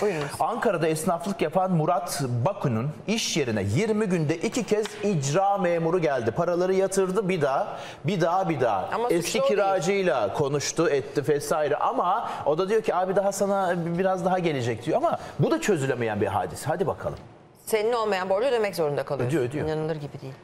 Buyurunuz. Ankara'da esnaflık yapan Murat Baku'nun iş yerine 20 günde iki kez icra memuru geldi. Paraları yatırdı bir daha, bir daha, bir daha. Ama Eski o değil. kiracıyla konuştu, etti vesaire ama o da diyor ki abi daha sana biraz daha gelecek diyor ama bu da çözülemeyen bir hadis. Hadi bakalım. Senin olmayan borcu ödemek zorunda kalıyorsun. Ödüyor, ödüyor. İnanılır gibi değil.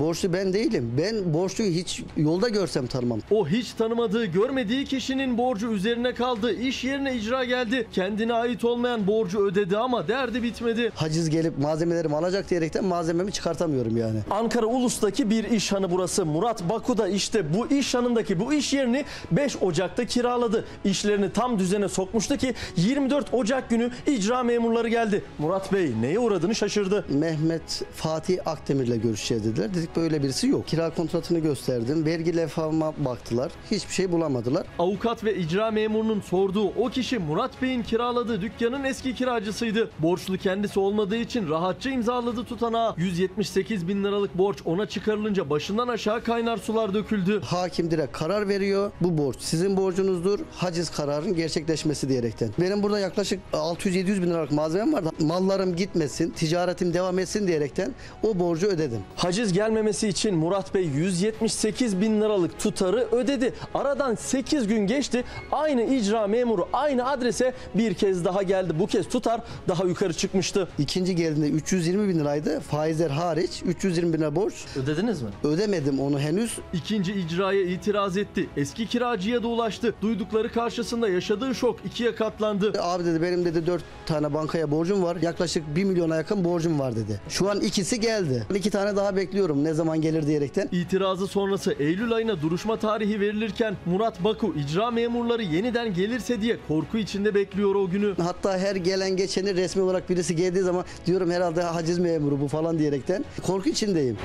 Borçlu ben değilim. Ben borçluyu hiç yolda görsem tanımam. O hiç tanımadığı, görmediği kişinin borcu üzerine kaldı. İş yerine icra geldi. Kendine ait olmayan borcu ödedi ama derdi bitmedi. Haciz gelip malzemelerimi alacak diyerekten malzememi çıkartamıyorum yani. Ankara Ulus'taki bir iş hanı burası. Murat Baku da işte bu iş hanındaki bu iş yerini 5 Ocak'ta kiraladı. İşlerini tam düzene sokmuştu ki 24 Ocak günü icra memurları geldi. Murat Bey neye uğradığını şaşırdı. Mehmet Fatih Akdemir'le görüşeceğiz dediler. Dedik böyle birisi yok. Kira kontratını gösterdim. Vergi levhama baktılar. Hiçbir şey bulamadılar. Avukat ve icra memurunun sorduğu o kişi Murat Bey'in kiraladığı dükkanın eski kiracısıydı. Borçlu kendisi olmadığı için rahatça imzaladı tutanağı. 178 bin liralık borç ona çıkarılınca başından aşağı kaynar sular döküldü. Hakim direkt karar veriyor. Bu borç sizin borcunuzdur. Haciz kararın gerçekleşmesi diyerekten. Benim burada yaklaşık 600-700 bin liralık malzemem vardı. Mallarım gitmesin, ticaretim devam etsin diyerekten o borcu ödedim. Haciz gelmemesi için Murat Bey 178 bin liralık tutarı ödedi. Aradan 8 gün geçti. Aynı icra memuru aynı adrese bir kez daha geldi. Bu kez tutar daha yukarı çıkmıştı. İkinci geldiğinde 320 bin liraydı. Faizler hariç 320 bin lira borç. Ödediniz mi? Ödemedim onu henüz. İkinci icraya itiraz etti. Eski kiracıya da ulaştı. Duydukları karşısında yaşadığı şok ikiye katlandı. Abi dedi benim dedi 4 tane bankaya borcum var. Yaklaşık 1 milyona yakın borcum var dedi. Şu an ikisi geldi. İki tane daha bekliyorum ne zaman gelir diyerekten. İtirazı sonrası Eylül ayına duruşma tarihi verilirken Murat Baku icra memurları yeniden gelirse diye korku içinde bekliyor o günü. Hatta her gelen geçeni resmi olarak birisi geldiği zaman diyorum herhalde haciz memuru bu falan diyerekten. Korku içindeyim.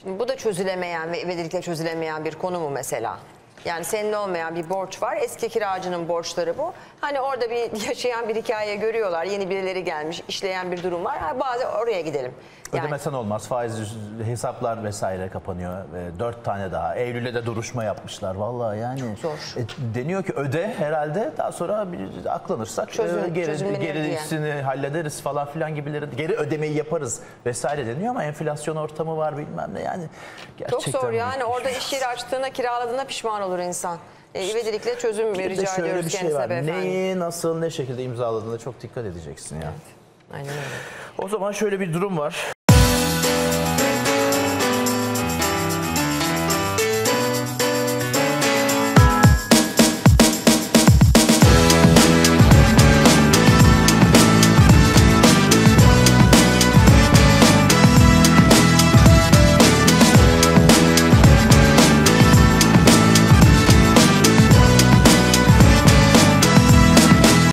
Şimdi bu da çözülemeyen ve ivedilikle çözülemeyen bir konu mu mesela? Yani senin olmayan bir borç var. Eski kiracının borçları bu. Hani orada bir yaşayan bir hikaye görüyorlar. Yeni birileri gelmiş, işleyen bir durum var. Ha, bazı oraya gidelim. Yani Ödemesen olmaz. Faiz hesaplar vesaire kapanıyor. E, Dört tane daha. Eylül'e de duruşma yapmışlar. Vallahi yani. zor. E, deniyor ki öde herhalde. Daha sonra bir aklanırsak Çözüm- e, geri, gerisini hallederiz falan filan gibileri. Geri ödemeyi yaparız vesaire deniyor ama enflasyon ortamı var bilmem ne. Yani çok gerçekten zor yani. Orada iş yeri açtığına, kiraladığına pişman olur insan. E, ivedilikle çözüm rica şöyle ediyoruz bir şey kendisine var. beyefendi. Neyi nasıl ne şekilde imzaladığına çok dikkat edeceksin ya. Aynen öyle. O zaman şöyle bir durum var.